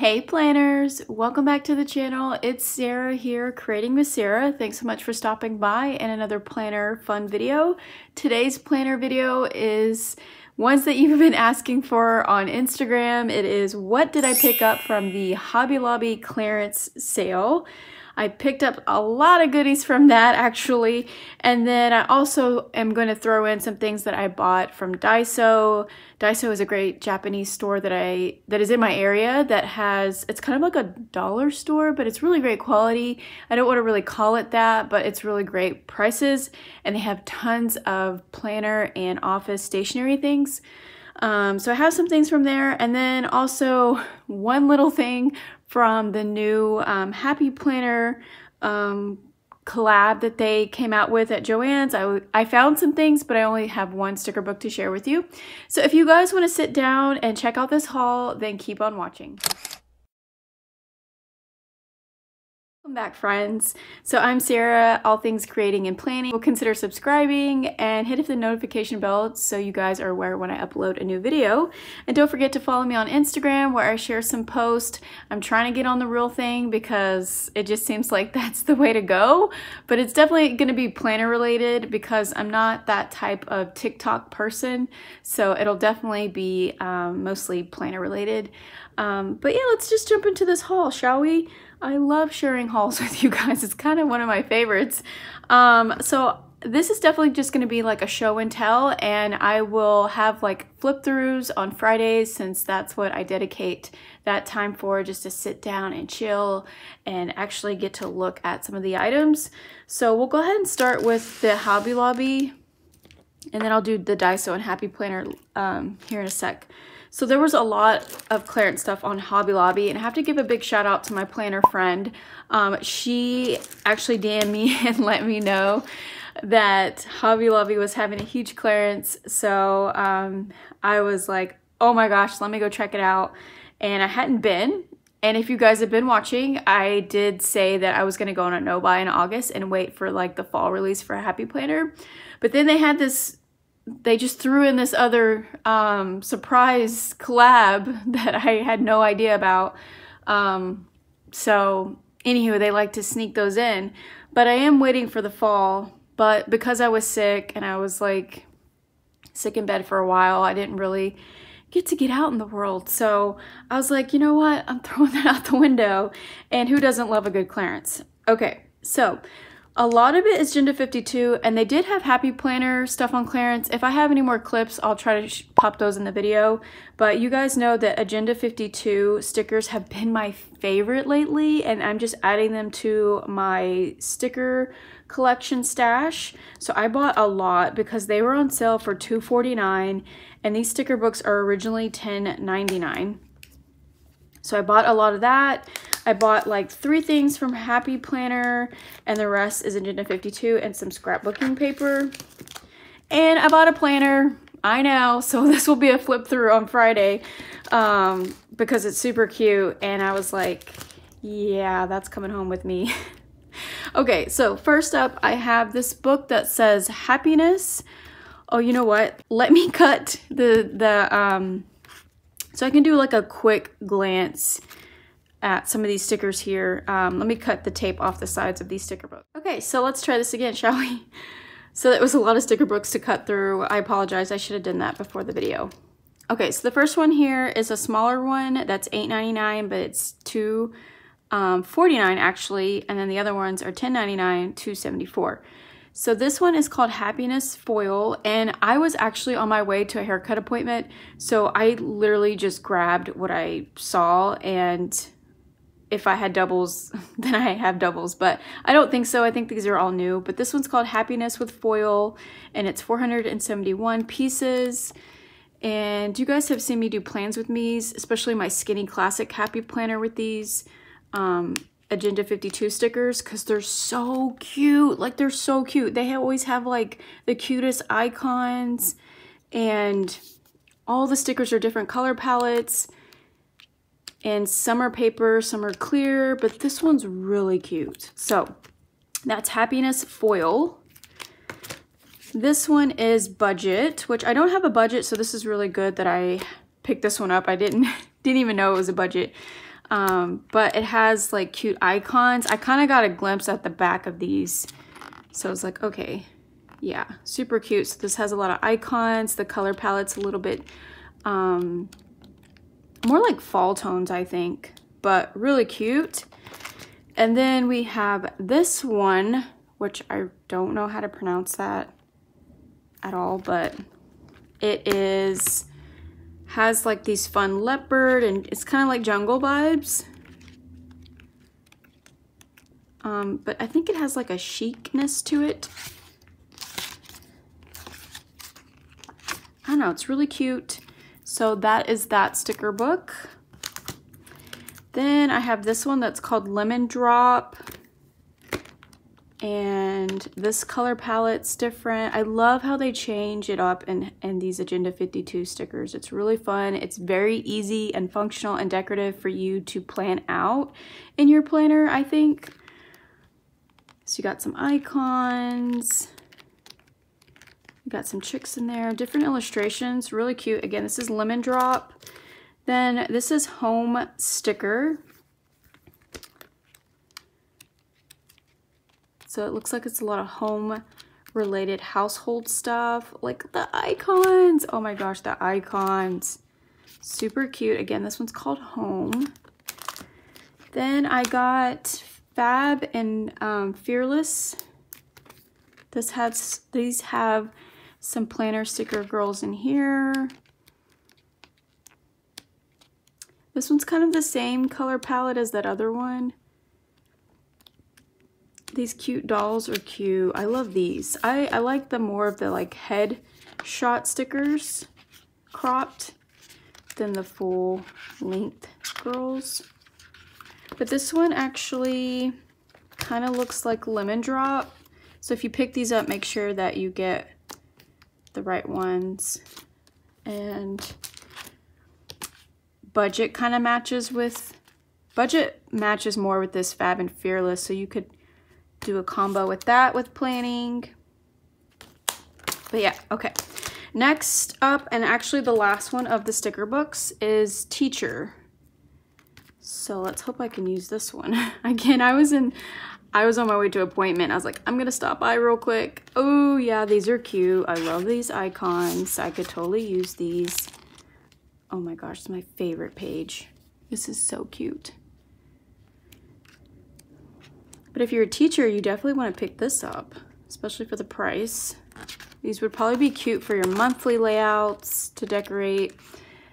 Hey planners, welcome back to the channel. It's Sarah here, Creating with Sarah. Thanks so much for stopping by and another planner fun video. Today's planner video is ones that you've been asking for on Instagram. It is what did I pick up from the Hobby Lobby clearance sale. I picked up a lot of goodies from that actually. And then I also am going to throw in some things that I bought from Daiso. Daiso is a great Japanese store that I that is in my area that has it's kind of like a dollar store, but it's really great quality. I don't want to really call it that, but it's really great prices and they have tons of planner and office stationery things. Um, so I have some things from there, and then also one little thing from the new um, Happy Planner um, collab that they came out with at Joann's. I, I found some things, but I only have one sticker book to share with you. So if you guys want to sit down and check out this haul, then keep on watching. Welcome back friends. So I'm Sarah, all things creating and planning. We'll consider subscribing and hit the notification bell so you guys are aware when I upload a new video. And don't forget to follow me on Instagram where I share some posts. I'm trying to get on the reel thing because it just seems like that's the way to go. But it's definitely going to be planner related because I'm not that type of TikTok person. So it'll definitely be um, mostly planner related. Um, but yeah, let's just jump into this haul, shall we? I love sharing hauls with you guys. It's kind of one of my favorites. Um, so this is definitely just going to be like a show and tell and I will have like flip throughs on Fridays since that's what I dedicate that time for just to sit down and chill and actually get to look at some of the items. So we'll go ahead and start with the Hobby Lobby and then I'll do the Daiso and Happy Planner um, here in a sec. So there was a lot of clearance stuff on Hobby Lobby, and I have to give a big shout out to my planner friend. Um, she actually DM'd me and let me know that Hobby Lobby was having a huge clearance. So um, I was like, oh my gosh, let me go check it out. And I hadn't been. And if you guys have been watching, I did say that I was going to go on a no buy in August and wait for like the fall release for a Happy Planner. But then they had this they just threw in this other um, surprise collab that I had no idea about. Um, so, anywho, they like to sneak those in. But I am waiting for the fall. But because I was sick and I was like sick in bed for a while, I didn't really get to get out in the world. So I was like, you know what? I'm throwing that out the window. And who doesn't love a good clearance? Okay, so a lot of it is Agenda 52, and they did have Happy Planner stuff on clearance. If I have any more clips, I'll try to pop those in the video. But you guys know that Agenda 52 stickers have been my favorite lately, and I'm just adding them to my sticker collection stash. So I bought a lot because they were on sale for $2.49, and these sticker books are originally $10.99. So I bought a lot of that. I bought like three things from Happy Planner and the rest is Agenda 52 and some scrapbooking paper. And I bought a planner, I know, so this will be a flip through on Friday um, because it's super cute. And I was like, yeah, that's coming home with me. okay, so first up, I have this book that says Happiness. Oh, you know what? Let me cut the, the, um, so I can do like a quick glance at some of these stickers here. Um, let me cut the tape off the sides of these sticker books. Okay, so let's try this again, shall we? So that was a lot of sticker books to cut through. I apologize, I should have done that before the video. Okay, so the first one here is a smaller one that's $8.99, but it's two um, 49 actually, and then the other ones are $10.99, 274 so this one is called Happiness Foil, and I was actually on my way to a haircut appointment, so I literally just grabbed what I saw, and if I had doubles, then I have doubles, but I don't think so. I think these are all new, but this one's called Happiness with Foil, and it's 471 pieces. And you guys have seen me do plans with these, especially my Skinny Classic Happy Planner with these. Um, Agenda 52 stickers because they're so cute. Like, they're so cute. They always have, like, the cutest icons. And all the stickers are different color palettes. And some are paper, some are clear. But this one's really cute. So, that's Happiness Foil. This one is Budget, which I don't have a budget, so this is really good that I picked this one up. I didn't didn't even know it was a budget. Um, but it has like cute icons. I kind of got a glimpse at the back of these. So I was like, okay, yeah, super cute. So this has a lot of icons. The color palette's a little bit um, more like fall tones, I think, but really cute. And then we have this one, which I don't know how to pronounce that at all, but it is has like these fun leopard and it's kind of like jungle vibes. Um, but I think it has like a chicness to it. I don't know, it's really cute. So that is that sticker book. Then I have this one that's called Lemon Drop and this color palette's different. I love how they change it up in, in these Agenda 52 stickers. It's really fun. It's very easy and functional and decorative for you to plan out in your planner, I think. So you got some icons. You got some chicks in there, different illustrations, really cute. Again, this is Lemon Drop. Then this is Home Sticker. So it looks like it's a lot of home related household stuff. Like the icons. Oh my gosh, the icons. Super cute. Again, this one's called Home. Then I got Fab and um, Fearless. This has, these have some planner sticker girls in here. This one's kind of the same color palette as that other one. These cute dolls are cute. I love these. I, I like the more of the like head shot stickers cropped than the full length girls. But this one actually kind of looks like lemon drop. So if you pick these up, make sure that you get the right ones. And budget kind of matches with, budget matches more with this Fab and Fearless. So you could do a combo with that with planning. But yeah, okay. Next up, and actually the last one of the sticker books is Teacher. So let's hope I can use this one. Again, I was in, I was on my way to appointment. I was like, I'm gonna stop by real quick. Oh yeah, these are cute. I love these icons. I could totally use these. Oh my gosh, it's my favorite page. This is so cute. But if you're a teacher, you definitely want to pick this up, especially for the price. These would probably be cute for your monthly layouts to decorate.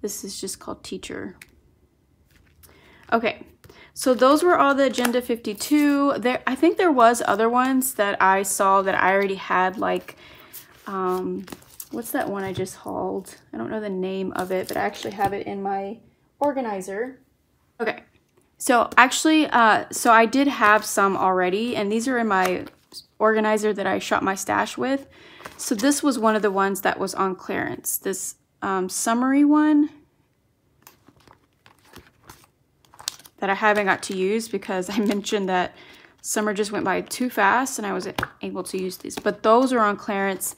This is just called Teacher. Okay, so those were all the Agenda 52. There, I think there was other ones that I saw that I already had, like, um, what's that one I just hauled? I don't know the name of it, but I actually have it in my organizer. Okay, so actually, uh, so I did have some already, and these are in my organizer that I shot my stash with. So this was one of the ones that was on clearance. This um, summary one that I haven't got to use because I mentioned that summer just went by too fast and I wasn't able to use these. But those are on clearance.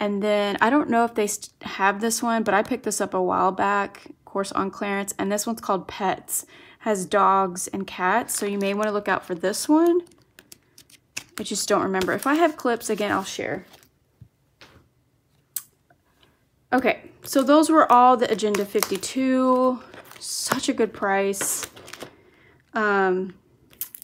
And then I don't know if they have this one, but I picked this up a while back, of course, on clearance. And this one's called Pets has dogs and cats, so you may want to look out for this one. I just don't remember. If I have clips, again, I'll share. Okay, so those were all the Agenda 52. Such a good price. Um,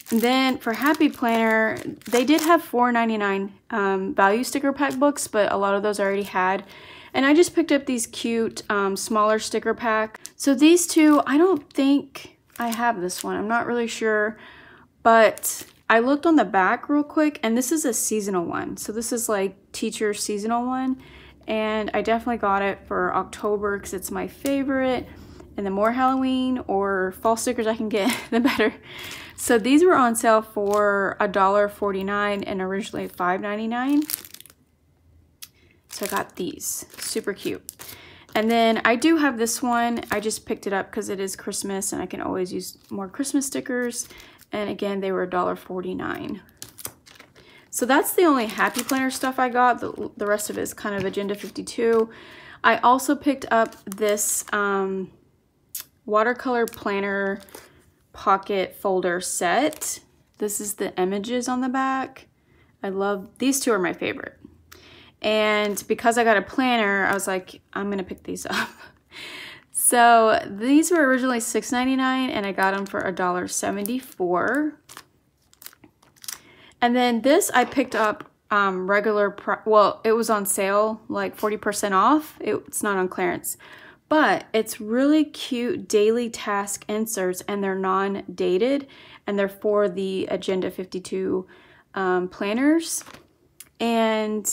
then for Happy Planner, they did have $4.99 um, value sticker pack books, but a lot of those I already had. And I just picked up these cute um, smaller sticker pack. So these two, I don't think I have this one. I'm not really sure, but I looked on the back real quick and this is a seasonal one. So this is like teacher seasonal one. And I definitely got it for October because it's my favorite. And the more Halloween or fall stickers I can get, the better. So these were on sale for $1.49 and originally $5.99. So I got these, super cute. And then I do have this one. I just picked it up because it is Christmas and I can always use more Christmas stickers. And again, they were $1.49. So that's the only Happy Planner stuff I got. The, the rest of it is kind of Agenda 52. I also picked up this um, watercolor planner pocket folder set. This is the images on the back. I love, these two are my favorite. And because I got a planner, I was like, I'm gonna pick these up. So these were originally $6.99 and I got them for $1.74. And then this I picked up um, regular, well, it was on sale, like 40% off. It, it's not on clearance. But it's really cute daily task inserts and they're non-dated and they're for the Agenda 52 um, planners. And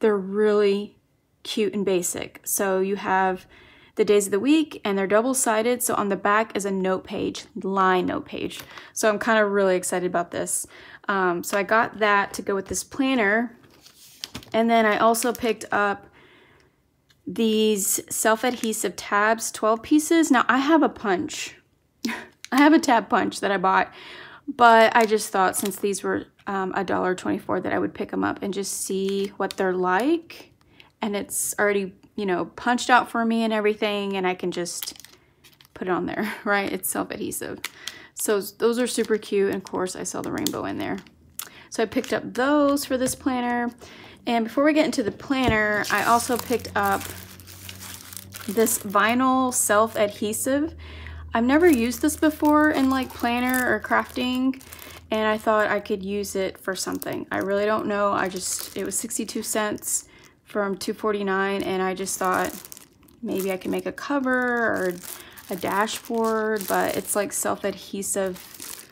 they're really cute and basic. So you have the days of the week and they're double-sided. So on the back is a note page, line note page. So I'm kind of really excited about this. Um, so I got that to go with this planner. And then I also picked up these self-adhesive tabs, 12 pieces. Now I have a punch. I have a tab punch that I bought, but I just thought since these were um, $1.24 that I would pick them up and just see what they're like. And it's already, you know, punched out for me and everything, and I can just put it on there, right? It's self-adhesive. So those are super cute, and of course I saw the rainbow in there. So I picked up those for this planner. And before we get into the planner, I also picked up this vinyl self-adhesive. I've never used this before in like planner or crafting and I thought I could use it for something. I really don't know. I just, it was 62 cents from 249 and I just thought maybe I can make a cover or a dashboard, but it's like self-adhesive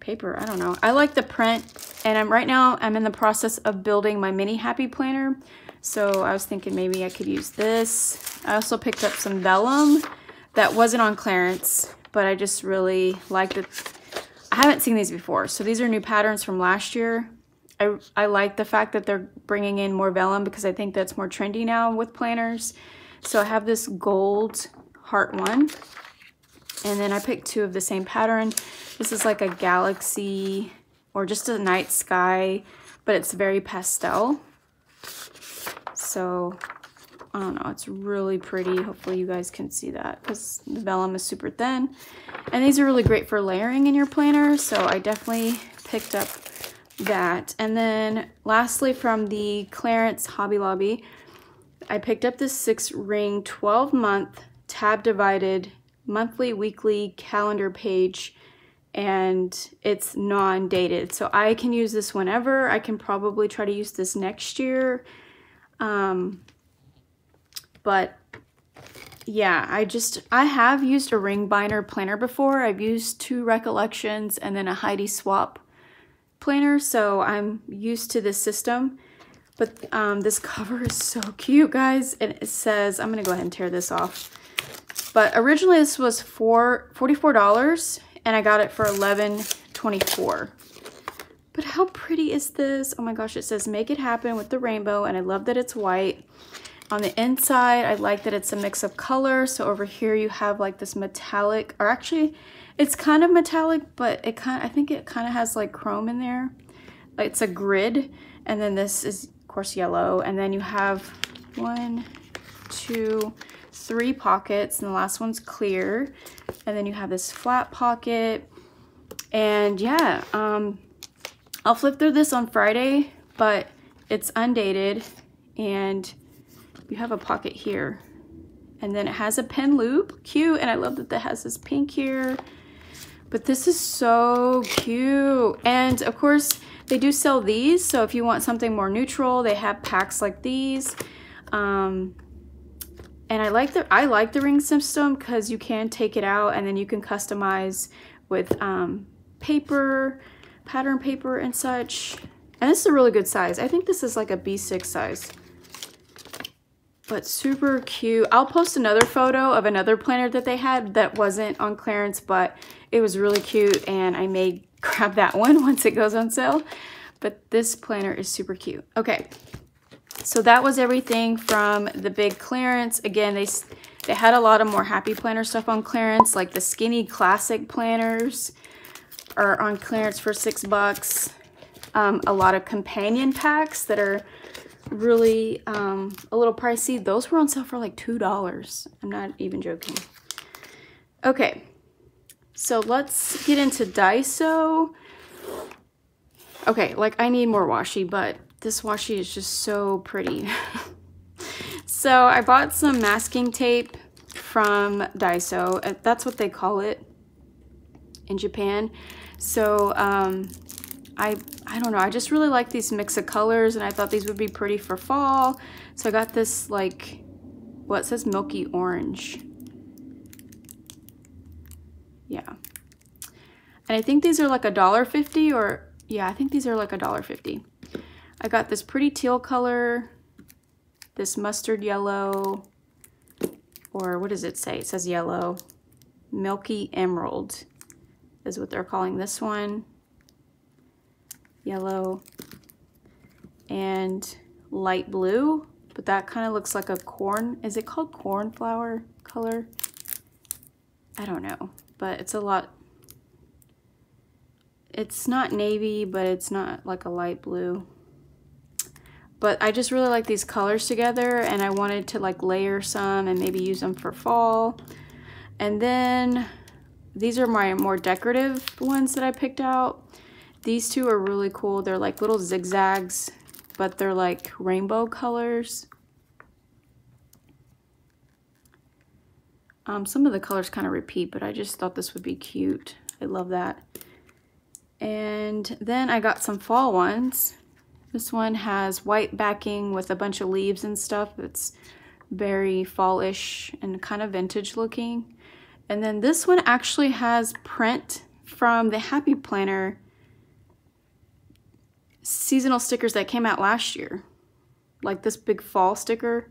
paper. I don't know. I like the print and I'm right now I'm in the process of building my mini happy planner. So I was thinking maybe I could use this. I also picked up some vellum that wasn't on clearance, but I just really liked it. I haven't seen these before. So these are new patterns from last year. I, I like the fact that they're bringing in more vellum because I think that's more trendy now with planners. So I have this gold heart one. And then I picked two of the same pattern. This is like a galaxy or just a night sky, but it's very pastel. So, I don't know, it's really pretty. Hopefully you guys can see that because the vellum is super thin. And these are really great for layering in your planner, so I definitely picked up that. And then lastly from the clearance Hobby Lobby, I picked up this six ring 12 month tab divided monthly, weekly calendar page and it's non-dated. So I can use this whenever. I can probably try to use this next year. Um, but yeah, I just, I have used a ring binder planner before. I've used two recollections and then a Heidi Swapp planner. So I'm used to this system. But um, this cover is so cute, guys. And it says, I'm going to go ahead and tear this off. But originally this was for $44 and I got it for $11.24. But how pretty is this? Oh my gosh, it says make it happen with the rainbow and I love that it's white. On the inside, I like that it's a mix of color. So over here you have like this metallic, or actually it's kind of metallic, but it kind of, I think it kind of has like chrome in there. It's a grid. And then this is of course yellow. And then you have one, two, three pockets and the last one's clear. And then you have this flat pocket. And yeah, um, I'll flip through this on Friday, but it's undated and you have a pocket here. And then it has a pen loop, cute. And I love that it has this pink here. But this is so cute. And of course, they do sell these. So if you want something more neutral, they have packs like these. Um, and I like the I like the ring system because you can take it out and then you can customize with um, paper, pattern paper and such. And this is a really good size. I think this is like a B6 size. But super cute. I'll post another photo of another planner that they had that wasn't on clearance, but it was really cute and I may grab that one once it goes on sale. But this planner is super cute. Okay, so that was everything from the big clearance. Again, they, they had a lot of more Happy Planner stuff on clearance, like the Skinny Classic planners are on clearance for six bucks. Um, a lot of companion packs that are really um, a little pricey. Those were on sale for like $2. I'm not even joking. Okay, So let's get into Daiso. Okay, like I need more washi, but this washi is just so pretty. so I bought some masking tape from Daiso. That's what they call it in Japan. So um, I, I don't know, I just really like these mix of colors and I thought these would be pretty for fall. So I got this like, what well, says milky orange. Yeah. And I think these are like a dollar fifty or yeah, I think these are like a dollar fifty. I got this pretty teal color, this mustard yellow, or what does it say? It says yellow. Milky emerald is what they're calling this one. Yellow and light blue, but that kind of looks like a corn. Is it called cornflower color? I don't know, but it's a lot. It's not navy, but it's not like a light blue. But I just really like these colors together and I wanted to like layer some and maybe use them for fall. And then these are my more decorative ones that I picked out. These two are really cool. They're like little zigzags, but they're like rainbow colors. Um, some of the colors kind of repeat, but I just thought this would be cute. I love that. And then I got some fall ones. This one has white backing with a bunch of leaves and stuff. It's very fallish and kind of vintage looking. And then this one actually has print from the Happy Planner seasonal stickers that came out last year. Like this big fall sticker.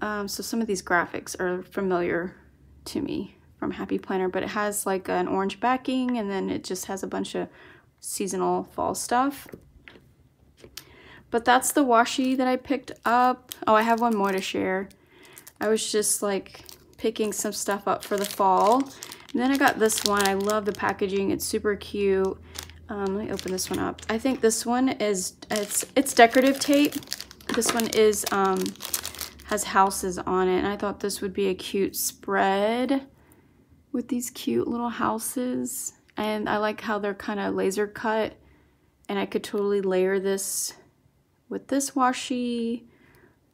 Um, so some of these graphics are familiar to me from Happy Planner, but it has like an orange backing and then it just has a bunch of seasonal fall stuff. But that's the washi that I picked up. Oh, I have one more to share. I was just like picking some stuff up for the fall. And then I got this one. I love the packaging. It's super cute. Um, let me open this one up. I think this one is, it's it's decorative tape. This one is, um, has houses on it. And I thought this would be a cute spread with these cute little houses. And I like how they're kind of laser cut. And I could totally layer this with this washi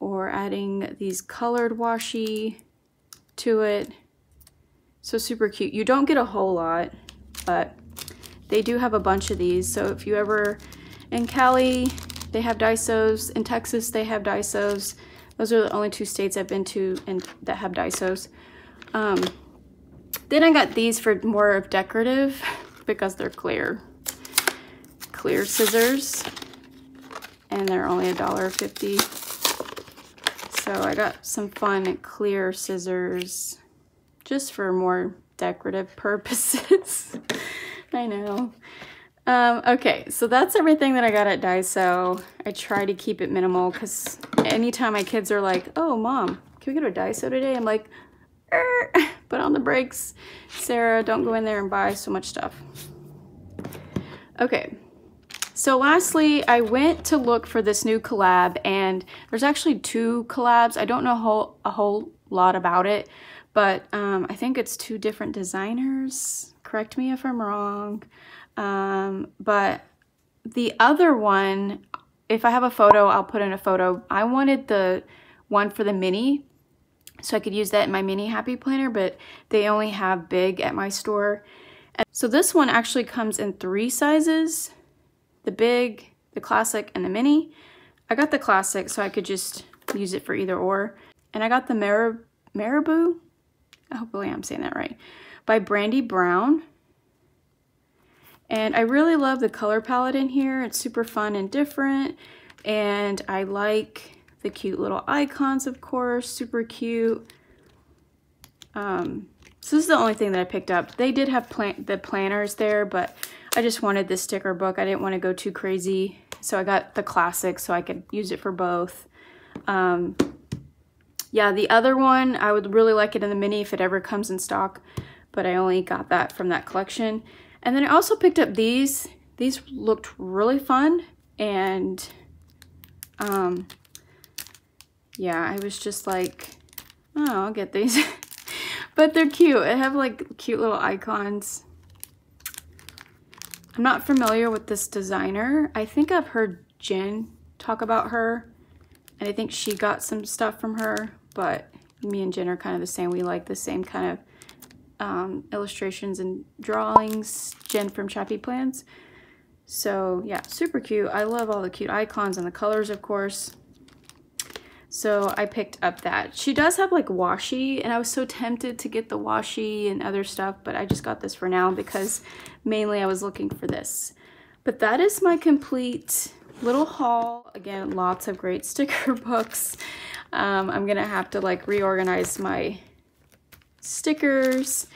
or adding these colored washi to it. So super cute. You don't get a whole lot, but they do have a bunch of these. So if you ever, in Cali, they have Daisos. In Texas, they have Daisos. Those are the only two states I've been to and that have Daisos. Um, then I got these for more of decorative because they're clear. Clear scissors and they're only a dollar fifty. So I got some fun clear scissors just for more decorative purposes. I know. Um, okay, so that's everything that I got at Daiso. I try to keep it minimal because anytime my kids are like, oh, mom, can we go to Daiso today? I'm like, er, put on the brakes. Sarah, don't go in there and buy so much stuff. Okay, so lastly, I went to look for this new collab and there's actually two collabs. I don't know a whole, a whole lot about it, but um, I think it's two different designers. Correct me if I'm wrong. Um, but the other one, if I have a photo, I'll put in a photo. I wanted the one for the mini so I could use that in my mini happy planner, but they only have big at my store. And so this one actually comes in three sizes the big, the classic, and the mini. I got the classic so I could just use it for either or. And I got the Mar Marabou, hopefully I'm saying that right, by Brandy Brown. And I really love the color palette in here. It's super fun and different. And I like the cute little icons, of course, super cute. Um, so this is the only thing that I picked up. They did have plan the planners there, but I just wanted this sticker book. I didn't want to go too crazy. So I got the classic so I could use it for both. Um, yeah, the other one, I would really like it in the mini if it ever comes in stock, but I only got that from that collection. And then I also picked up these. These looked really fun and um, yeah, I was just like, oh, I'll get these. but they're cute. I have like cute little icons. I'm not familiar with this designer. I think I've heard Jen talk about her. And I think she got some stuff from her, but me and Jen are kind of the same. We like the same kind of um, illustrations and drawings. Jen from Chappy Plans. So yeah, super cute. I love all the cute icons and the colors, of course. So I picked up that. She does have like washi and I was so tempted to get the washi and other stuff, but I just got this for now because mainly I was looking for this. But that is my complete little haul. Again, lots of great sticker books. Um, I'm gonna have to like reorganize my stickers.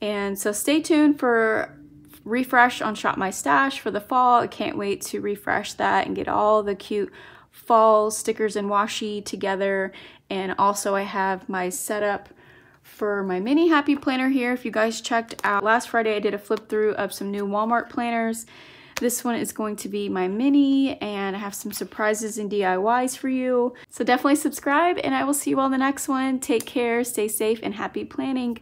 And so stay tuned for refresh on Shop My Stash for the fall. I can't wait to refresh that and get all the cute fall stickers and washi together. And also I have my setup for my mini happy planner here. If you guys checked out last Friday, I did a flip through of some new Walmart planners. This one is going to be my mini and I have some surprises and DIYs for you. So definitely subscribe and I will see you all in the next one. Take care, stay safe, and happy planning.